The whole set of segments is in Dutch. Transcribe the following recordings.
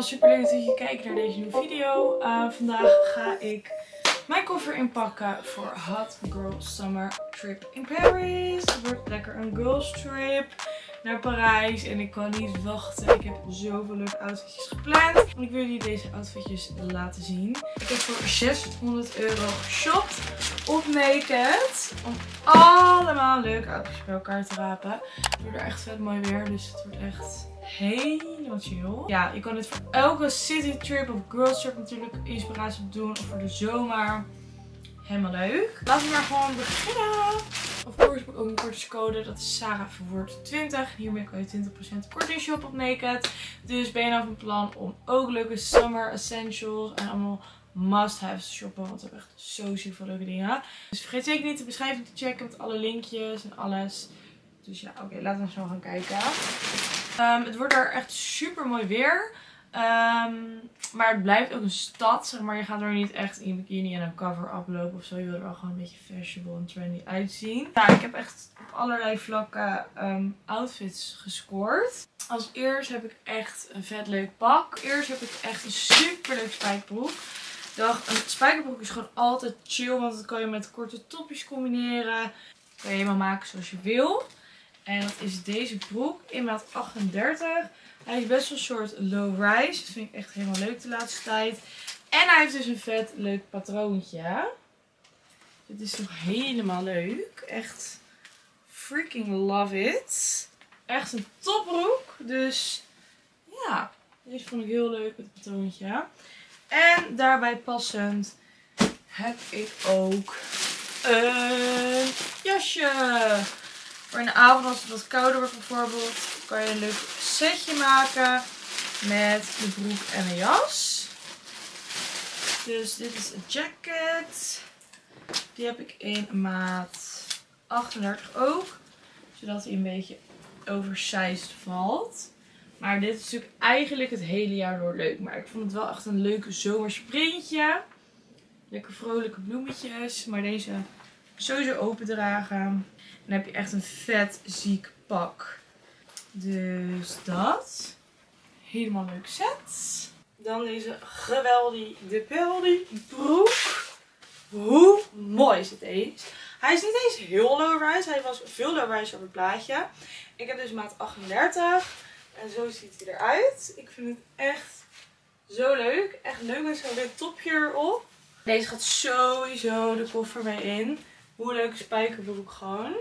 super leuk dat je kijkt naar deze nieuwe video. Uh, vandaag ga ik mijn koffer inpakken voor Hot Girl Summer Trip in Paris. Het wordt lekker een girls trip naar Parijs en ik kan niet wachten. Ik heb zoveel leuke outfitjes gepland. En ik wil jullie deze outfitjes laten zien. Ik heb voor 600 euro geshopt op Naked. Om allemaal leuke outfitjes bij elkaar te rapen. Het wordt er echt vet mooi weer, dus het wordt echt helemaal chill. Ja, je kan dit voor elke city trip of girls trip natuurlijk inspiratie doen. Of voor de zomer. Helemaal leuk. Laten we maar gewoon beginnen. Of course ook een kortingscode. Dat is Sarah Verwoord 20. Hiermee kan je 20% korting shoppen op Naked. Dus ben je nou van plan om ook leuke summer essentials en allemaal must-haves shoppen. Want we hebben echt zo super leuke dingen. Dus vergeet zeker niet de beschrijving te checken met alle linkjes en alles. Dus ja, oké, laten we zo gaan kijken. Um, het wordt er echt super mooi weer. Um, maar het blijft ook een stad, zeg maar. Je gaat er niet echt in bikini en een cover-up lopen of zo. Je wil er wel gewoon een beetje fashionable en trendy uitzien. Nou, ik heb echt op allerlei vlakken um, outfits gescoord. Als eerst heb ik echt een vet leuk pak. Eerst heb ik echt een super leuk spijkerbroek. Ik dacht, een spijkerbroek is gewoon altijd chill. Want dat kan je met korte topjes combineren. Kan je helemaal maken zoals je wil. En dat is deze broek in maat 38. Hij is best wel een soort low rise. Dat vind ik echt helemaal leuk de laatste tijd. En hij heeft dus een vet leuk patroontje. Dit is toch helemaal leuk. Echt freaking love it. Echt een topbroek. Dus ja, deze vond ik heel leuk het patroontje. En daarbij passend heb ik ook een jasje. Voor in de avond als het wat kouder wordt bijvoorbeeld, kan je een leuk setje maken met de broek en een jas. Dus dit is een jacket. Die heb ik in maat 38 ook. Zodat hij een beetje oversized valt. Maar dit is natuurlijk eigenlijk het hele jaar door leuk. Maar ik vond het wel echt een leuke zomersprintje. Lekker vrolijke bloemetjes. Maar deze sowieso open dragen. Dan heb je echt een vet ziek pak. Dus dat. Helemaal leuk set. Dan deze geweldige de broek. Hoe mooi is het deze? Hij is niet eens heel low rise. Hij was veel low rise op het plaatje. Ik heb dus maat 38. En zo ziet hij eruit. Ik vind het echt zo leuk. Echt leuk met zo'n topje erop. Deze gaat sowieso de koffer mee in. Hoe leuke spijkerbroek gewoon.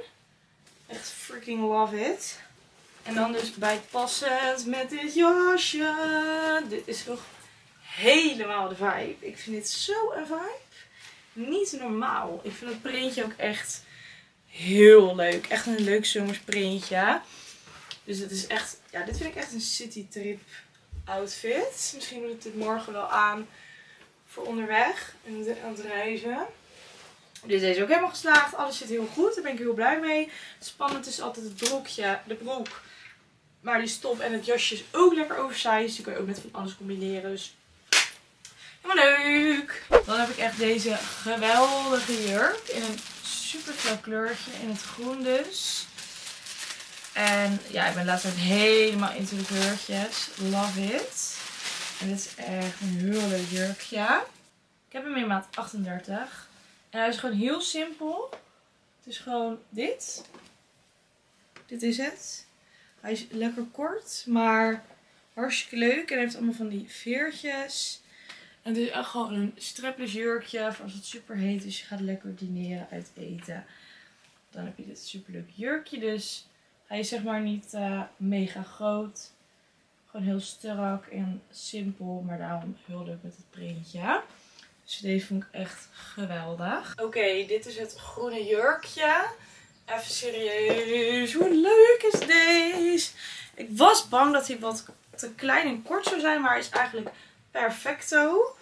Echt freaking love it. En dan dus bijpassend met dit jasje. Dit is toch helemaal de vibe. Ik vind dit zo een vibe. Niet normaal. Ik vind het printje ook echt heel leuk. Echt een leuk zomersprintje. Dus het is echt, ja, dit vind ik echt een city trip outfit. Misschien doe ik dit morgen wel aan voor onderweg en aan het reizen. Dit is ook helemaal geslaagd. Alles zit heel goed. Daar ben ik heel blij mee. Spannend is altijd het broekje, de broek. Maar die stop en het jasje is ook lekker oversized. Die kan je ook met van alles combineren. Dus helemaal leuk. Dan heb ik echt deze geweldige jurk. In een super kleurtje. In het groen dus. En ja, ik ben laatst helemaal into de kleurtjes. Love it. En dit is echt een heel leuk jurkje. Ik heb hem in maat 38. En hij is gewoon heel simpel. Het is gewoon dit. Dit is het. Hij is lekker kort, maar hartstikke leuk. En hij heeft allemaal van die veertjes. En het is echt gewoon een strapless jurkje voor als het super heet is. Je gaat lekker dineren, uit eten. Dan heb je dit super leuk jurkje. Dus hij is zeg maar niet uh, mega groot. Gewoon heel strak en simpel, maar daarom heel leuk met het printje. Dus deze vond ik echt geweldig. Oké, dit is het groene jurkje. Even serieus, hoe leuk is deze? Ik was bang dat hij wat te klein en kort zou zijn, maar hij is eigenlijk perfecto.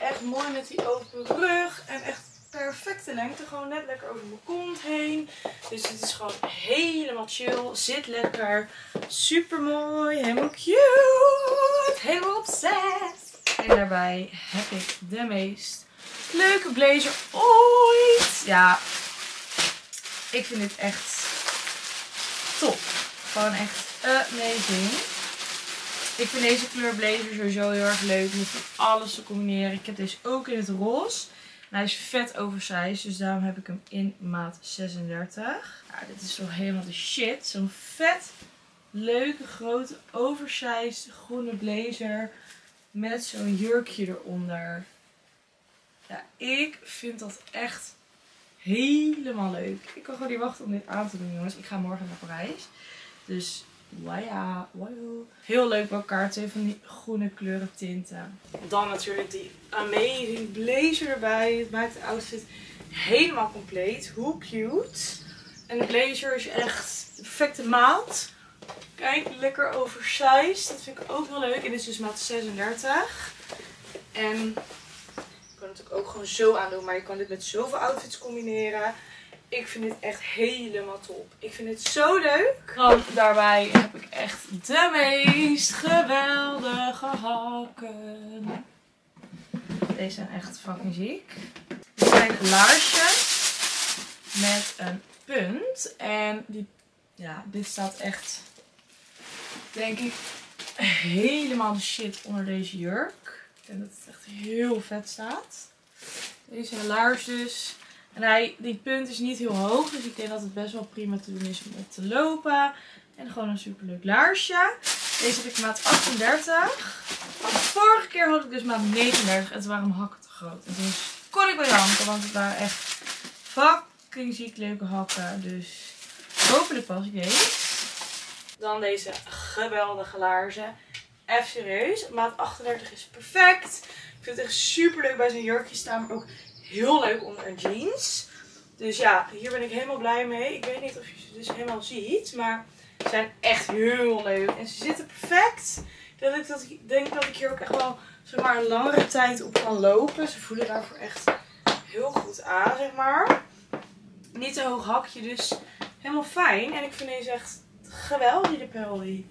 Echt mooi met die open rug en echt perfecte lengte. Gewoon net lekker over mijn kont heen. Dus het is gewoon helemaal chill. Zit lekker. Super mooi. Helemaal cute. Helemaal obsessed. En daarbij heb ik de meest leuke blazer ooit. Ja, ik vind dit echt top. Gewoon echt amazing. Ik vind deze kleur blazer sowieso heel erg leuk om van alles te combineren. Ik heb deze ook in het roze. Hij is vet oversized, dus daarom heb ik hem in maat 36. Ja, dit is toch helemaal de shit. Zo'n vet leuke grote oversized groene blazer met zo'n jurkje eronder. Ja, ik vind dat echt helemaal leuk. Ik kan gewoon niet wachten om dit aan te doen, jongens. Ik ga morgen naar Parijs. Dus ja, wow. Heel leuk bij elkaar. Twee van die groene kleuren tinten. Dan natuurlijk die amazing blazer erbij. Het maakt de outfit helemaal compleet. Hoe cute. En de blazer is echt de perfecte maat. Kijk, lekker oversized. Dat vind ik ook heel leuk. En dit is dus maat 36. En je kan het ook gewoon zo aandoen. Maar je kan dit met zoveel outfits combineren. Ik vind dit echt helemaal top. Ik vind het zo leuk. Dan daarbij heb ik echt de meest geweldige hakken. Deze zijn echt fucking. Dit zijn laarsjes met een punt. En die, ja, dit staat echt, denk ik, helemaal de shit onder deze jurk. Ik denk dat het echt heel vet staat. Deze laars dus. En hij, die punt is niet heel hoog. Dus ik denk dat het best wel prima te doen is om op te lopen. En gewoon een superleuk laarsje. Deze heb ik maat 38. De vorige keer had ik dus maat 39. En toen waren mijn hakken te groot. En toen kon ik bij hangen. Want het waren echt fucking ziek leuke hakken. Dus hopelijk pas ik deze. Dan deze geweldige laarzen. Even serieus. Maat 38 is perfect. Ik vind het echt super leuk bij zijn jurkje staan. Maar ook heel leuk onder een jeans. Dus ja, hier ben ik helemaal blij mee. Ik weet niet of je ze dus helemaal ziet. Maar ze zijn echt heel leuk. En ze zitten perfect. Dat ik, dat, denk dat ik hier ook echt wel zeg maar, een langere tijd op kan lopen. Ze voelen daarvoor echt heel goed aan, zeg maar. Niet te hoog hakje, dus helemaal fijn. En ik vind deze echt geweldig, de Pelly.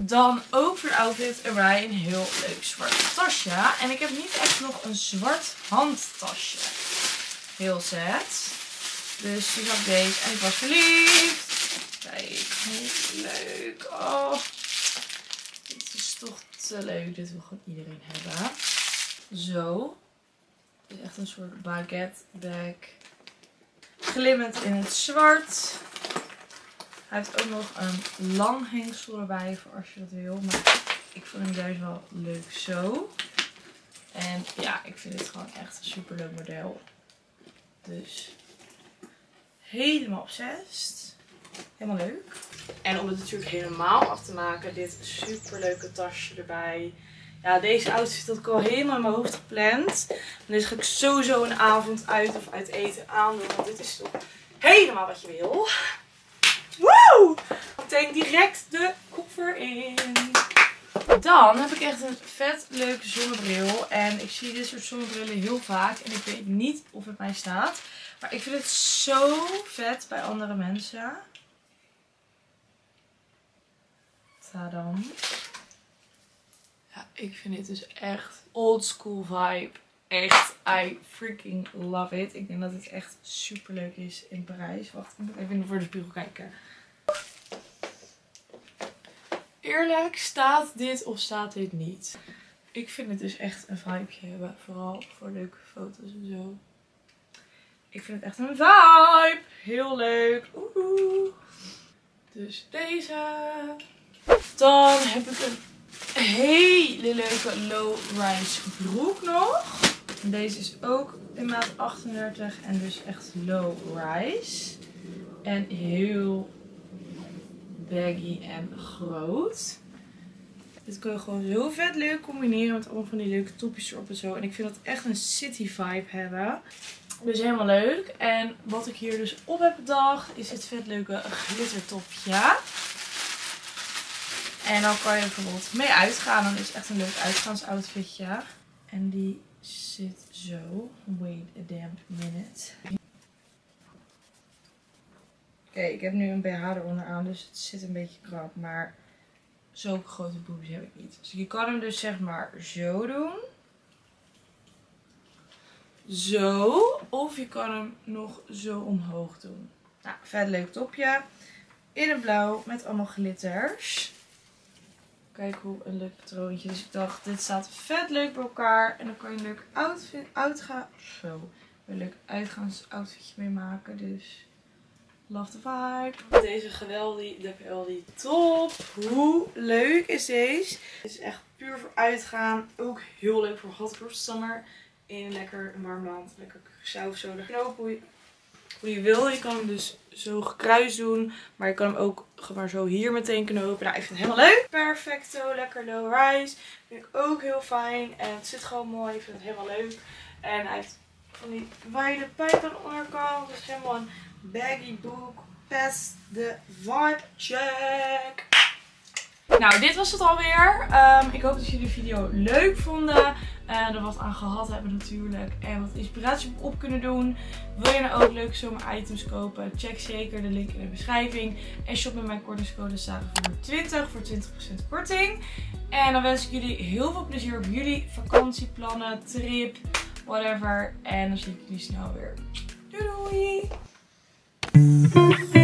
Dan voor de outfit erbij een heel leuk zwart tasje. En ik heb niet echt nog een zwart handtasje. Heel set. Dus die zag deze en ik was verliefd. Kijk, hoe leuk. Oh, dit is toch te leuk. Dit wil gewoon iedereen hebben. Zo. Is echt een soort baguette bag. Glimmend in het zwart. Hij heeft ook nog een lang hengsel erbij voor als je dat wil. Maar ik vond hem juist wel leuk zo. En ja, ik vind dit gewoon echt een super leuk model. Dus helemaal obsessed. Helemaal leuk. En om het natuurlijk helemaal af te maken, dit super leuke tasje erbij. Ja, deze outfit had ik al helemaal in mijn hoofd gepland. En dus ga ik sowieso een avond uit of uit eten aandoen. Want dit is toch helemaal wat je wil. Meteen direct de koffer in. Dan heb ik echt een vet leuke zonnebril. En ik zie dit soort zonnebrillen heel vaak. En ik weet niet of het mij staat. Maar ik vind het zo vet bij andere mensen. dan. Ja, ik vind dit dus echt old school vibe. Echt, I freaking love it. Ik denk dat het echt super leuk is in Parijs. Wacht, ik moet even voor de spiegel kijken. Eerlijk, staat dit of staat dit niet? Ik vind het dus echt een vibeje. Vooral voor leuke foto's en zo. Ik vind het echt een vibe. Heel leuk. Dus deze. Dan heb ik een hele leuke low-rise broek nog. Deze is ook in maat 38 en dus echt low-rise. En heel baggy en groot. Dit kun je gewoon zo vet leuk combineren met allemaal van die leuke topjes erop en zo. En ik vind dat echt een city vibe hebben. Dus helemaal leuk. En wat ik hier dus op heb bedacht is dit vet leuke glittertopje. En dan kan je bijvoorbeeld mee uitgaan. Dan is het echt een leuk uitgaansoutfitje. En die zit zo. Wait a damn minute. Oké, ik heb nu een BH eronder aan, dus het zit een beetje krap. Maar zulke grote boobs heb ik niet. Dus je kan hem dus zeg maar zo doen. Zo. Of je kan hem nog zo omhoog doen. Nou, vet leuk topje. In het blauw met allemaal glitters. Kijk hoe een leuk patroontje. Dus ik dacht, dit staat vet leuk bij elkaar. En dan kan je een leuk outfit. Zo. Een leuk uitgaansoutfitje mee maken. Dus love the vibe. Deze geweldige die top. Hoe leuk is deze? Is echt puur voor uitgaan. Ook heel leuk voor hot girl summer. In een lekker warm land. Lekker saus zo. De knoop hoe je, hoe je wil. Je kan hem dus zo gekruist doen. Maar je kan hem ook gewoon zo hier meteen knopen. Nou, ik vind het helemaal leuk. Perfecto, lekker low rise. Vind ik ook heel fijn. En het zit gewoon mooi. Ik vind het helemaal leuk. En hij heeft van die wijde pijp aan de onderkant. Dus helemaal een baggy book. Pass de vibe check. Nou, dit was het alweer. Um, ik hoop dat jullie de video leuk vonden. En er wat aan gehad hebben natuurlijk. En wat inspiratie op kunnen doen. Wil je nou ook leuke zomer items kopen? Check zeker de link in de beschrijving. En shop met mijn kortingscode SAGEVOER20 voor 20% korting. En dan wens ik jullie heel veel plezier op jullie vakantieplannen, trip, whatever. En dan zie ik jullie snel weer. Doei doei! Thank you.